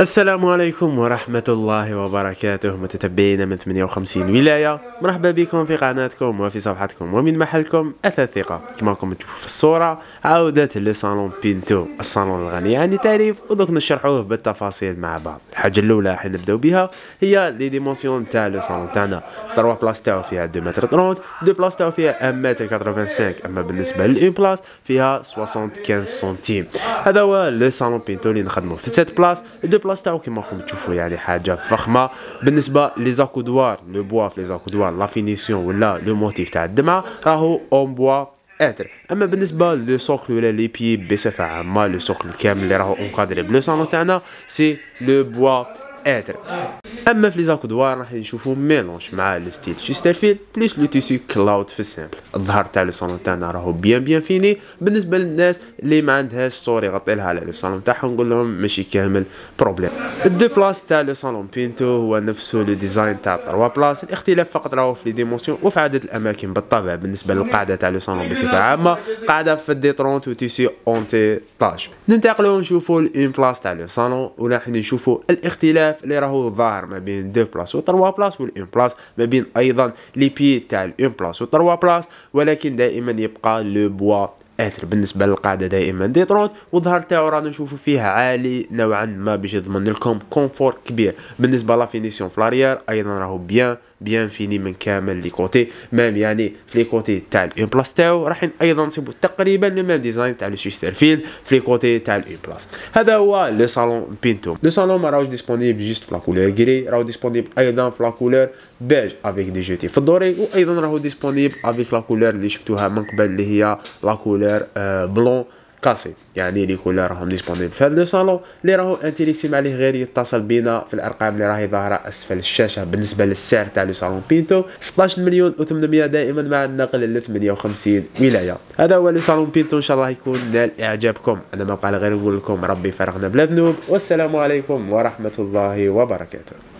السلام عليكم ورحمة الله وبركاته. متتبعين من 58 ولاية. مرحبا بكم في قناتكم وفي صفحتكم ومن محلكم أثاث ثقة كما راكم تشوفوا في الصورة عودة لصالون بينتو الصالون الغني. يعني عن التعريف ودوك نشرحوه بالتفاصيل مع بعض. الحاجة الأولى حين نبداو بها هي les dimensions تاع le salon تاعنا. trois places تاعو فيها 2 متر 30 deux places تاعو فيها 1 متر 85 أما بالنسبة لل une place فيها 75 سنتيم. هذا هو le salon بينتو اللي نخدمو. في 7 places deux places تاعو كيما راكم تشوفوا يعني حاجة فخمة. بالنسبة les accoudoirs le bois في les accoudoirs la finition ولا le motif تاع الدمعة راهو en bois hêtre أما بالنسبة le socle ولا les pieds بصفة عامة le socle كامل اللي راهو encadré ب le salon تاعنا c'est le bois hêtre أما في les accoudoirs راح نشوفو mélange مع le style Chesterfield plus le tissu cloud في l'ensemble؟ الظهر تاع le salon تاعنا راهو bien bien fini. بالنسبة للناس اللي ما عندهاش ستوري يغطي لها على le salon تاعهم نقول لهم ماشي كامل problème. ال deux places تاع le salon بينتو هو نفسه le design تاع 3 places الاختلاف فقط راهو في les dimensions وفي عدد الأماكن بالطبع بالنسبة للقاعدة تاع le salon بصفة عامة. قاعدة في D30 و tissu anti-tache ننتقلوا نشوفوا ال une place تاع le salon وراح نشوفوا الاختلاف اللي راهو ظاهر ما بين deux places و 3 places وال une place ما بين أيضا les pieds تاع ال une place و 3 places ولكن دائما يبقى le bois hêtre. بالنسبة للقاعدة دائما D30 والظهر تاعو رانا نشوفو فيه عالي نوعا ما باش يضمن لكم confort كبير. بالنسبة la finition ف l'arrière أيضا راهو bien bien fini من كامل les côtés. même يعني في les côtés تاع ال une place تاعو راح أيضا نصيبو تقريبا le même design تاع le fil في les côtés تاع ال une place. هذا هو le salon بينتو. le salon ما راهوش disponible juste في couleur gris راهو disponible أيضا في couleur beige avec des jetés في ال doré وأيضا راهو disponible avec la couleur اللي شفتوها من قبل اللي هي la couleur blanc cassé يعني اللي كلها راهم disponible في هذا الصالون اللي راهو intéressé عليه غير يتصل بينا في الأرقام اللي راهي ظاهرة أسفل الشاشة بالنسبة للسعر تاع le salon بينتو. 16 مليون و800 دائما مع النقل ل 58 ولاية. هذا هو le salon بينتو إن شاء الله يكون نال إعجابكم. أنا ما بقى غير نقول لكم ربي فرغنا بلا ذنوب. والسلام عليكم ورحمة الله وبركاته.